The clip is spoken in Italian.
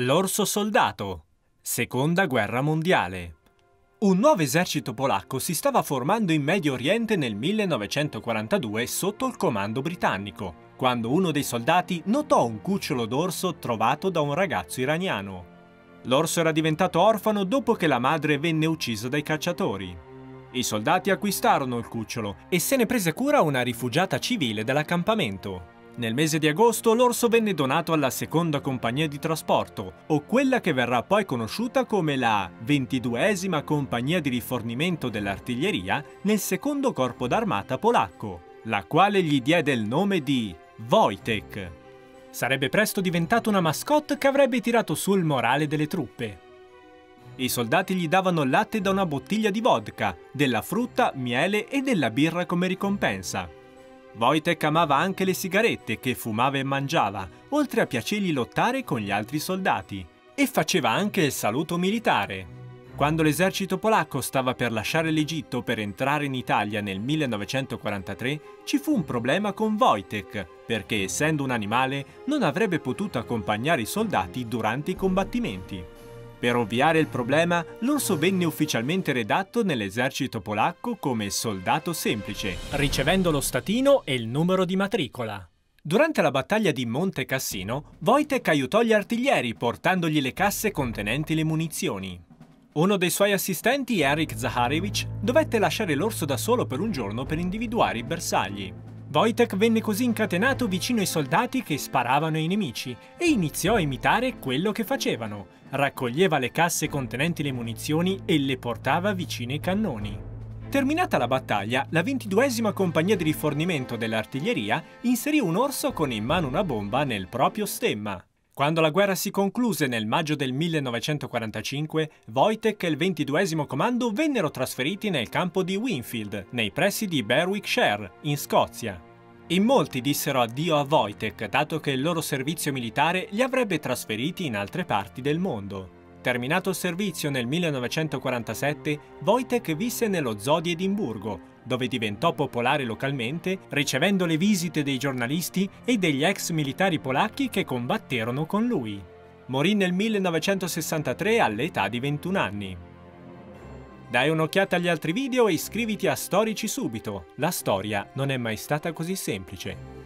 L'orso soldato. Seconda guerra mondiale. Un nuovo esercito polacco si stava formando in Medio Oriente nel 1942 sotto il comando britannico, quando uno dei soldati notò un cucciolo d'orso trovato da un ragazzo iraniano. L'orso era diventato orfano dopo che la madre venne uccisa dai cacciatori. I soldati acquistarono il cucciolo e se ne prese cura una rifugiata civile dell'accampamento. Nel mese di agosto l'orso venne donato alla seconda compagnia di trasporto, o quella che verrà poi conosciuta come la 22esima compagnia di rifornimento dell'artiglieria nel secondo corpo d'armata polacco, la quale gli diede il nome di Wojtek. Sarebbe presto diventato una mascotte che avrebbe tirato su il morale delle truppe. I soldati gli davano latte da una bottiglia di vodka, della frutta, miele e della birra come ricompensa. Wojtek amava anche le sigarette che fumava e mangiava, oltre a piacergli lottare con gli altri soldati. E faceva anche il saluto militare. Quando l'esercito polacco stava per lasciare l'Egitto per entrare in Italia nel 1943, ci fu un problema con Wojtek, perché essendo un animale non avrebbe potuto accompagnare i soldati durante i combattimenti. Per ovviare il problema, l'orso venne ufficialmente redatto nell'esercito polacco come soldato semplice, ricevendo lo statino e il numero di matricola. Durante la battaglia di Monte Cassino, Wojtek aiutò gli artiglieri portandogli le casse contenenti le munizioni. Uno dei suoi assistenti, Eric Zaharevich, dovette lasciare l'orso da solo per un giorno per individuare i bersagli. Wojtek venne così incatenato vicino ai soldati che sparavano ai nemici e iniziò a imitare quello che facevano. Raccoglieva le casse contenenti le munizioni e le portava vicino ai cannoni. Terminata la battaglia, la 22esima compagnia di rifornimento dell'artiglieria inserì un orso con in mano una bomba nel proprio stemma. Quando la guerra si concluse nel maggio del 1945, Wojtek e il 22 comando vennero trasferiti nel campo di Winfield, nei pressi di Berwickshire, in Scozia. In molti dissero addio a Wojtek, dato che il loro servizio militare li avrebbe trasferiti in altre parti del mondo. Terminato il servizio nel 1947, Wojtek visse nello zoo di Edimburgo, dove diventò popolare localmente, ricevendo le visite dei giornalisti e degli ex militari polacchi che combatterono con lui. Morì nel 1963 all'età di 21 anni. Dai un'occhiata agli altri video e iscriviti a Storici subito. La storia non è mai stata così semplice.